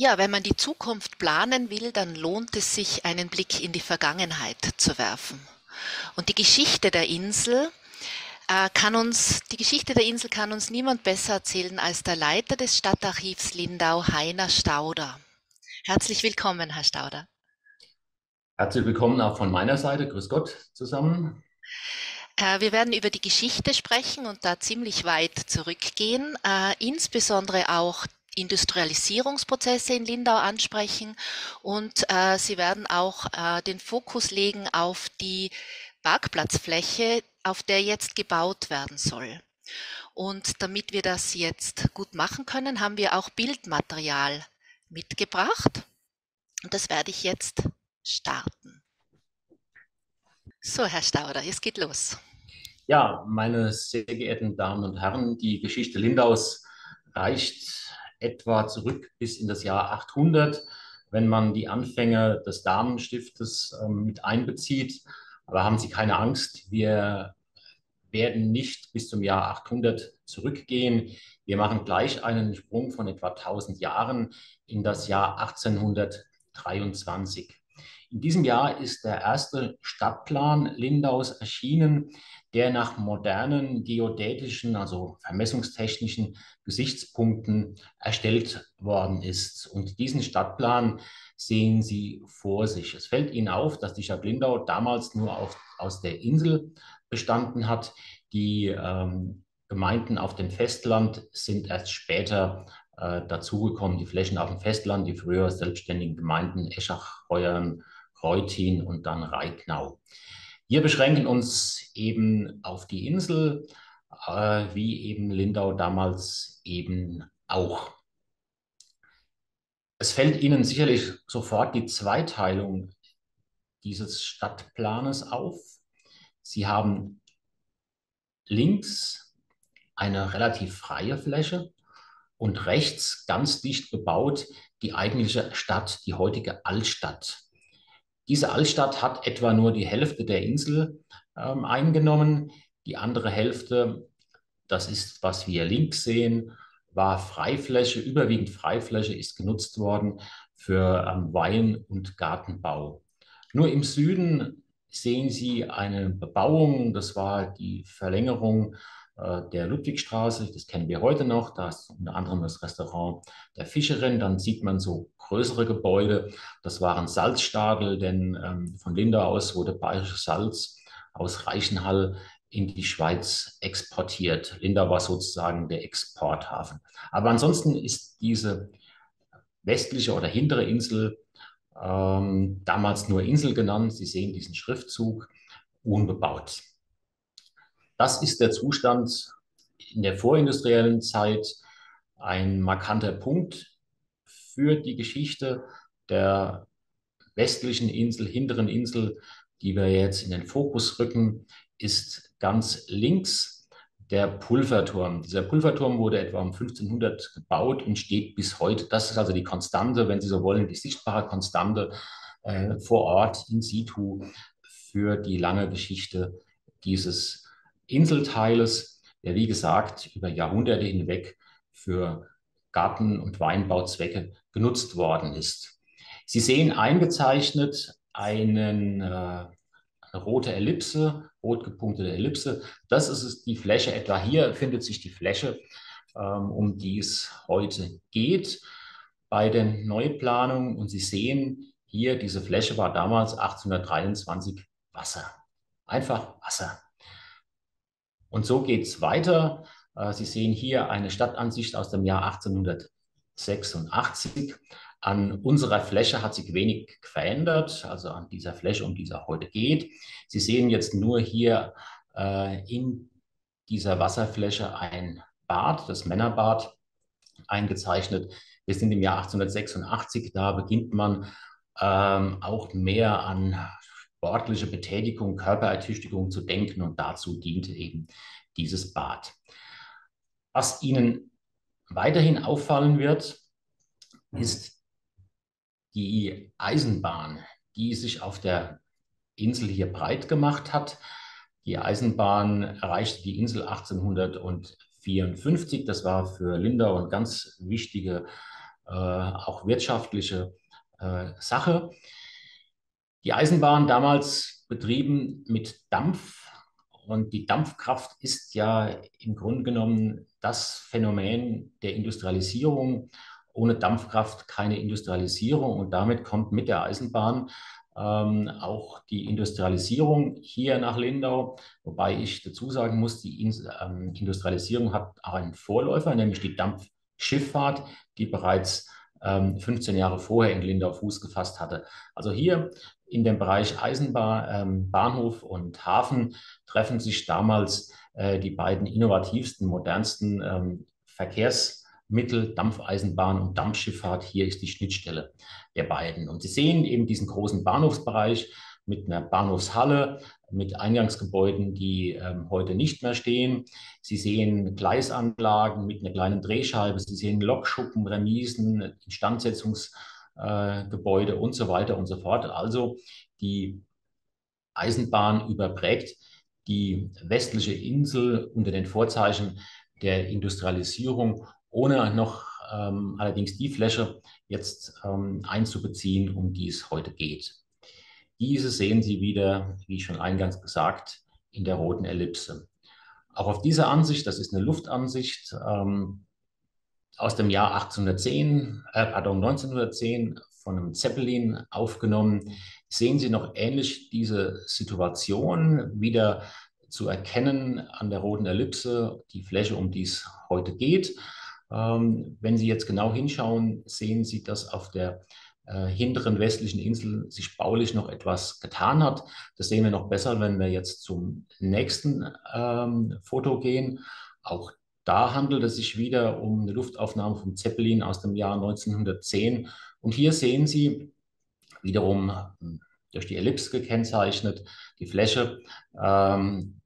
Ja, wenn man die Zukunft planen will, dann lohnt es sich, einen Blick in die Vergangenheit zu werfen. Und die Geschichte der Insel äh, kann uns, die Geschichte der Insel kann uns niemand besser erzählen als der Leiter des Stadtarchivs Lindau, Heiner Stauder. Herzlich willkommen, Herr Stauder. Herzlich willkommen auch von meiner Seite. Grüß Gott zusammen. Äh, wir werden über die Geschichte sprechen und da ziemlich weit zurückgehen, äh, insbesondere auch Industrialisierungsprozesse in Lindau ansprechen und äh, Sie werden auch äh, den Fokus legen auf die Parkplatzfläche, auf der jetzt gebaut werden soll. Und damit wir das jetzt gut machen können, haben wir auch Bildmaterial mitgebracht. Und das werde ich jetzt starten. So, Herr Stauder, es geht los. Ja, meine sehr geehrten Damen und Herren, die Geschichte Lindaus reicht etwa zurück bis in das Jahr 800, wenn man die Anfänge des Damenstiftes ähm, mit einbezieht. Aber haben Sie keine Angst, wir werden nicht bis zum Jahr 800 zurückgehen. Wir machen gleich einen Sprung von etwa 1000 Jahren in das Jahr 1823. In diesem Jahr ist der erste Stadtplan Lindaus erschienen, der nach modernen geodätischen, also vermessungstechnischen Gesichtspunkten erstellt worden ist. Und diesen Stadtplan sehen Sie vor sich. Es fällt Ihnen auf, dass die Stadt Lindau damals nur auf, aus der Insel bestanden hat. Die ähm, Gemeinden auf dem Festland sind erst später äh, dazugekommen. Die Flächen auf dem Festland, die früher selbstständigen Gemeinden Eschach, Heuern, Reutin und dann Reiknau. Wir beschränken uns eben auf die Insel, äh, wie eben Lindau damals eben auch. Es fällt Ihnen sicherlich sofort die Zweiteilung dieses Stadtplanes auf. Sie haben links eine relativ freie Fläche und rechts ganz dicht bebaut die eigentliche Stadt, die heutige Altstadt. Diese Altstadt hat etwa nur die Hälfte der Insel ähm, eingenommen. Die andere Hälfte, das ist, was wir links sehen, war Freifläche, überwiegend Freifläche, ist genutzt worden für ähm, Wein- und Gartenbau. Nur im Süden sehen Sie eine Bebauung, das war die Verlängerung der Ludwigstraße, das kennen wir heute noch, da ist unter anderem das Restaurant der Fischerin, dann sieht man so größere Gebäude, das waren Salzstadel, denn ähm, von Linda aus wurde bayerisches Salz aus Reichenhall in die Schweiz exportiert. Linda war sozusagen der Exporthafen. Aber ansonsten ist diese westliche oder hintere Insel ähm, damals nur Insel genannt. Sie sehen diesen Schriftzug unbebaut. Das ist der Zustand in der vorindustriellen Zeit, ein markanter Punkt für die Geschichte der westlichen Insel, hinteren Insel, die wir jetzt in den Fokus rücken, ist ganz links der Pulverturm. Dieser Pulverturm wurde etwa um 1500 gebaut und steht bis heute. Das ist also die Konstante, wenn Sie so wollen, die sichtbare Konstante äh, vor Ort in situ für die lange Geschichte dieses Inselteiles, der wie gesagt über Jahrhunderte hinweg für Garten- und Weinbauzwecke genutzt worden ist. Sie sehen eingezeichnet einen, äh, eine rote Ellipse, rot gepunktete Ellipse. Das ist die Fläche, etwa hier findet sich die Fläche, ähm, um die es heute geht bei den Neuplanungen. Und Sie sehen hier, diese Fläche war damals 1823 Wasser. Einfach Wasser. Und so geht es weiter. Äh, Sie sehen hier eine Stadtansicht aus dem Jahr 1886. An unserer Fläche hat sich wenig verändert, also an dieser Fläche, um die es heute geht. Sie sehen jetzt nur hier äh, in dieser Wasserfläche ein Bad, das Männerbad, eingezeichnet. Wir sind im Jahr 1886, da beginnt man ähm, auch mehr an sportliche Betätigung, Körperertüchtigung zu denken und dazu diente eben dieses Bad. Was Ihnen weiterhin auffallen wird, ist die Eisenbahn, die sich auf der Insel hier breit gemacht hat. Die Eisenbahn erreichte die Insel 1854. Das war für Lindau eine ganz wichtige auch wirtschaftliche Sache. Die Eisenbahn damals betrieben mit Dampf. Und die Dampfkraft ist ja im Grunde genommen das Phänomen der Industrialisierung. Ohne Dampfkraft keine Industrialisierung. Und damit kommt mit der Eisenbahn ähm, auch die Industrialisierung hier nach Lindau, wobei ich dazu sagen muss, die ähm, Industrialisierung hat auch einen Vorläufer, nämlich die Dampfschifffahrt, die bereits ähm, 15 Jahre vorher in Lindau Fuß gefasst hatte. Also hier in dem Bereich Eisenbahn, ähm, Bahnhof und Hafen treffen sich damals äh, die beiden innovativsten, modernsten ähm, Verkehrsmittel, Dampfeisenbahn und Dampfschifffahrt. Hier ist die Schnittstelle der beiden. Und Sie sehen eben diesen großen Bahnhofsbereich mit einer Bahnhofshalle, mit Eingangsgebäuden, die ähm, heute nicht mehr stehen. Sie sehen Gleisanlagen mit einer kleinen Drehscheibe. Sie sehen Lokschuppen, Remisen, Instandsetzungsgebäude äh, und so weiter und so fort. Also die Eisenbahn überprägt die westliche Insel unter den Vorzeichen der Industrialisierung, ohne noch ähm, allerdings die Fläche jetzt ähm, einzubeziehen, um die es heute geht. Diese sehen Sie wieder, wie schon eingangs gesagt, in der roten Ellipse. Auch auf dieser Ansicht, das ist eine Luftansicht ähm, aus dem Jahr 1810, äh, pardon, 1910 von einem Zeppelin aufgenommen, sehen Sie noch ähnlich diese Situation wieder zu erkennen an der roten Ellipse, die Fläche, um die es heute geht. Ähm, wenn Sie jetzt genau hinschauen, sehen Sie, dass auf der äh, hinteren westlichen Insel sich baulich noch etwas getan hat. Das sehen wir noch besser, wenn wir jetzt zum nächsten ähm, Foto gehen. Auch da handelt es sich wieder um eine Luftaufnahme vom Zeppelin aus dem Jahr 1910. Und hier sehen Sie wiederum hm, durch die Ellipse gekennzeichnet die Fläche, ähm,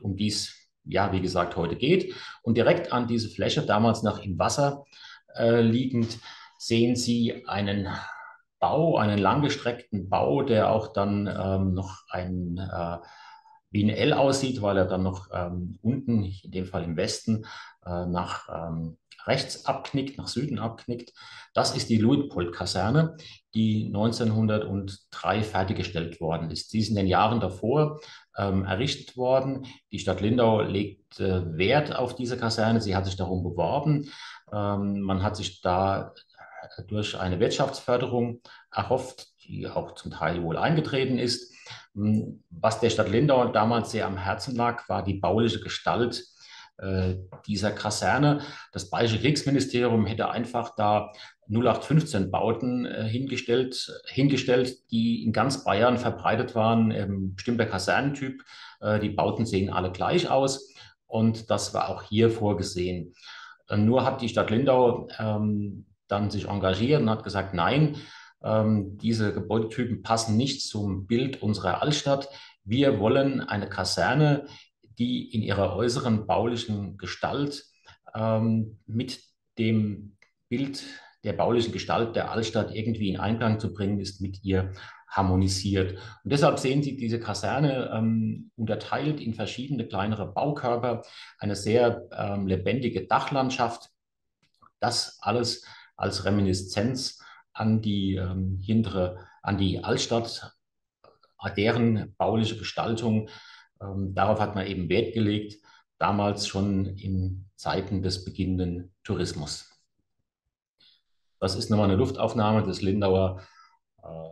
um die es ja, wie gesagt, heute geht. Und direkt an diese Fläche, damals noch im Wasser äh, liegend, sehen Sie einen Bau, einen langgestreckten Bau, der auch dann ähm, noch ein, äh, wie ein L aussieht, weil er dann noch ähm, unten, in dem Fall im Westen, äh, nach ähm, rechts abknickt, nach Süden abknickt. Das ist die Luitpold-Kaserne, die 1903 fertiggestellt worden ist. Sie ist in den Jahren davor ähm, errichtet worden. Die Stadt Lindau legt äh, Wert auf diese Kaserne. Sie hat sich darum beworben. Ähm, man hat sich da durch eine Wirtschaftsförderung erhofft, die auch zum Teil wohl eingetreten ist. Hm, was der Stadt Lindau damals sehr am Herzen lag, war die bauliche Gestalt äh, dieser Kaserne. Das Bayerische Kriegsministerium hätte einfach da 0815 Bauten äh, hingestellt, hingestellt, die in ganz Bayern verbreitet waren, ähm, bestimmter Kasernentyp. Äh, die Bauten sehen alle gleich aus und das war auch hier vorgesehen. Nur hat die Stadt Lindau ähm, dann sich engagiert und hat gesagt, nein, ähm, diese Gebäudetypen passen nicht zum Bild unserer Altstadt. Wir wollen eine Kaserne, die in ihrer äußeren baulichen Gestalt ähm, mit dem Bild der baulichen Gestalt der Altstadt irgendwie in Einklang zu bringen ist, mit ihr harmonisiert. Und deshalb sehen Sie diese Kaserne ähm, unterteilt in verschiedene kleinere Baukörper, eine sehr ähm, lebendige Dachlandschaft. Das alles als Reminiszenz an die ähm, hintere, an die Altstadt, deren bauliche Gestaltung. Ähm, darauf hat man eben Wert gelegt, damals schon in Zeiten des beginnenden Tourismus. Das ist nochmal eine Luftaufnahme des Lindauer äh,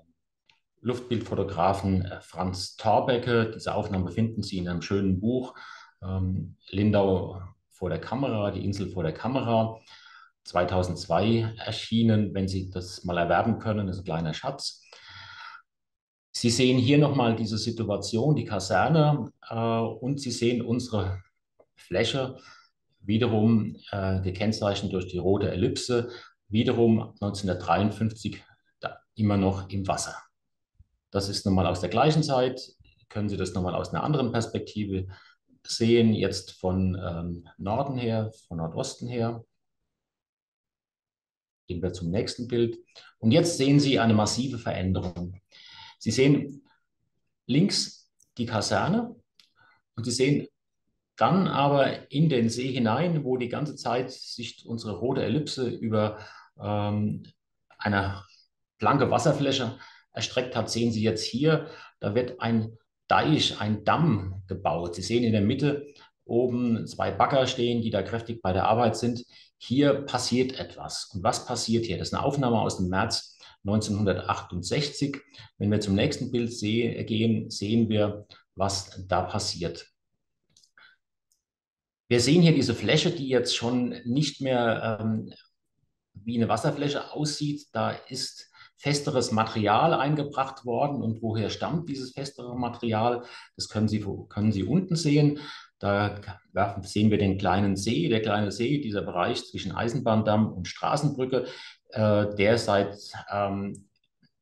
Luftbildfotografen äh, Franz Torbecke. Diese Aufnahmen finden Sie in einem schönen Buch ähm, Lindau vor der Kamera, die Insel vor der Kamera. 2002 erschienen, wenn Sie das mal erwerben können, ist ein kleiner Schatz. Sie sehen hier nochmal diese Situation, die Kaserne, äh, und Sie sehen unsere Fläche, wiederum äh, gekennzeichnet durch die rote Ellipse, wiederum 1953 immer noch im Wasser. Das ist nochmal aus der gleichen Zeit, können Sie das nochmal aus einer anderen Perspektive sehen, jetzt von ähm, Norden her, von Nordosten her. Gehen wir zum nächsten Bild. Und jetzt sehen Sie eine massive Veränderung. Sie sehen links die Kaserne und Sie sehen dann aber in den See hinein, wo die ganze Zeit sich unsere rote Ellipse über ähm, eine blanke Wasserfläche erstreckt hat, sehen Sie jetzt hier, da wird ein Deich, ein Damm gebaut. Sie sehen in der Mitte oben zwei Bagger stehen, die da kräftig bei der Arbeit sind. Hier passiert etwas. Und was passiert hier? Das ist eine Aufnahme aus dem März 1968. Wenn wir zum nächsten Bild seh gehen, sehen wir, was da passiert. Wir sehen hier diese Fläche, die jetzt schon nicht mehr ähm, wie eine Wasserfläche aussieht. Da ist festeres Material eingebracht worden. Und woher stammt dieses festere Material? Das können Sie, können Sie unten sehen. Da sehen wir den kleinen See. Der kleine See, dieser Bereich zwischen Eisenbahndamm und Straßenbrücke, äh, der seit ähm,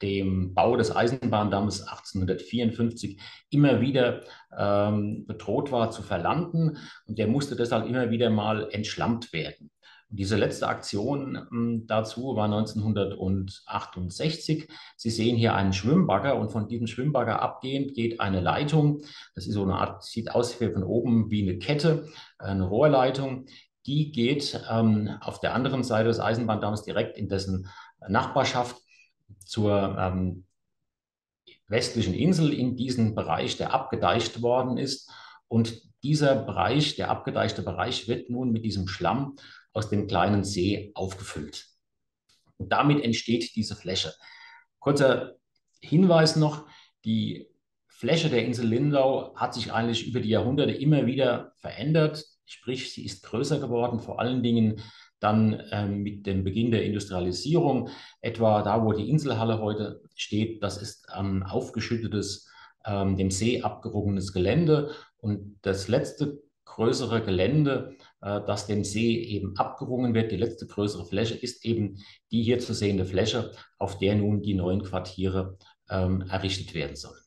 dem Bau des Eisenbahndamms 1854 immer wieder ähm, bedroht war zu verlanden und der musste deshalb immer wieder mal entschlammt werden. Diese letzte Aktion ähm, dazu war 1968. Sie sehen hier einen Schwimmbagger und von diesem Schwimmbagger abgehend geht eine Leitung. Das ist so eine Art, sieht aus wie von oben wie eine Kette, eine Rohrleitung. Die geht ähm, auf der anderen Seite des Eisenbahndamms direkt in dessen Nachbarschaft zur ähm, westlichen Insel in diesen Bereich, der abgedeicht worden ist. Und dieser Bereich, der abgedeichte Bereich, wird nun mit diesem Schlamm aus dem kleinen See aufgefüllt. Und damit entsteht diese Fläche. Kurzer Hinweis noch, die Fläche der Insel Lindau hat sich eigentlich über die Jahrhunderte immer wieder verändert. Sprich, sie ist größer geworden, vor allen Dingen dann ähm, mit dem Beginn der Industrialisierung. Etwa da, wo die Inselhalle heute steht, das ist ähm, aufgeschüttetes, ähm, dem See abgerungenes Gelände. Und das letzte größere Gelände, äh, das dem See eben abgerungen wird. Die letzte größere Fläche ist eben die hier zu sehende Fläche, auf der nun die neuen Quartiere ähm, errichtet werden sollen.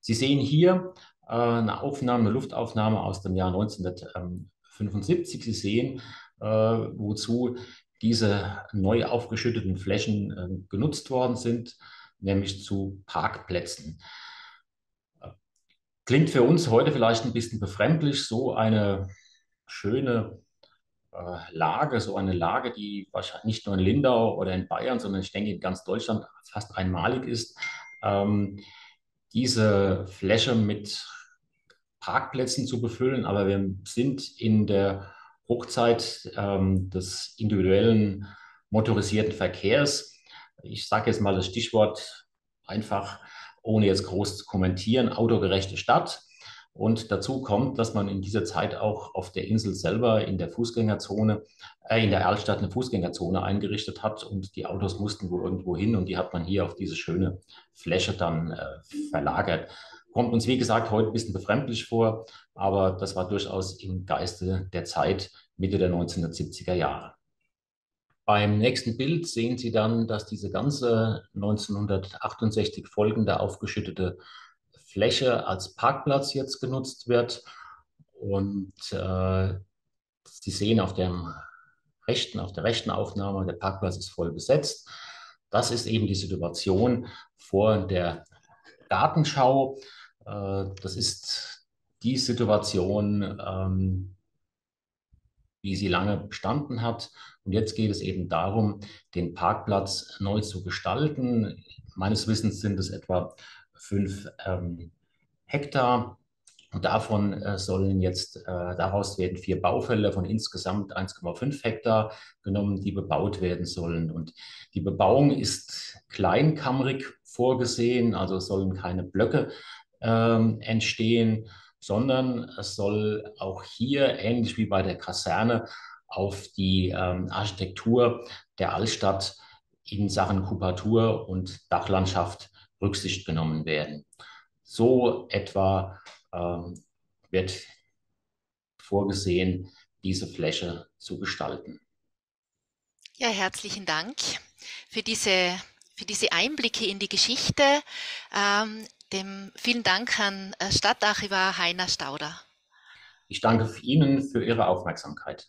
Sie sehen hier äh, eine Aufnahme, eine Luftaufnahme aus dem Jahr 1975. Sie sehen, äh, wozu diese neu aufgeschütteten Flächen äh, genutzt worden sind, nämlich zu Parkplätzen. Klingt für uns heute vielleicht ein bisschen befremdlich, so eine schöne äh, Lage, so eine Lage, die wahrscheinlich nicht nur in Lindau oder in Bayern, sondern ich denke in ganz Deutschland fast einmalig ist, ähm, diese Fläche mit Parkplätzen zu befüllen. Aber wir sind in der Hochzeit ähm, des individuellen motorisierten Verkehrs. Ich sage jetzt mal das Stichwort einfach ohne jetzt groß zu kommentieren, autogerechte Stadt. Und dazu kommt, dass man in dieser Zeit auch auf der Insel selber in der Fußgängerzone, äh, in der Erlstadt eine Fußgängerzone eingerichtet hat und die Autos mussten wohl irgendwo hin und die hat man hier auf diese schöne Fläche dann äh, verlagert. Kommt uns, wie gesagt, heute ein bisschen befremdlich vor, aber das war durchaus im Geiste der Zeit Mitte der 1970er Jahre. Beim nächsten Bild sehen Sie dann, dass diese ganze 1968 folgende aufgeschüttete Fläche als Parkplatz jetzt genutzt wird. Und äh, Sie sehen auf, dem rechten, auf der rechten Aufnahme, der Parkplatz ist voll besetzt. Das ist eben die Situation vor der Gartenschau. Äh, das ist die Situation, ähm, wie sie lange bestanden hat. Und jetzt geht es eben darum, den Parkplatz neu zu gestalten. Meines Wissens sind es etwa fünf ähm, Hektar. Und davon äh, sollen jetzt, äh, daraus werden vier Baufelder von insgesamt 1,5 Hektar genommen, die bebaut werden sollen. Und die Bebauung ist kleinkammerig vorgesehen, also sollen keine Blöcke ähm, entstehen, sondern es soll auch hier, ähnlich wie bei der Kaserne, auf die ähm, Architektur der Altstadt in Sachen Kubatur und Dachlandschaft Rücksicht genommen werden. So etwa ähm, wird vorgesehen, diese Fläche zu gestalten. Ja, herzlichen Dank für diese, für diese Einblicke in die Geschichte. Ähm, dem, vielen Dank an äh, Stadtarchivar Heiner Stauder. Ich danke Ihnen für Ihre Aufmerksamkeit.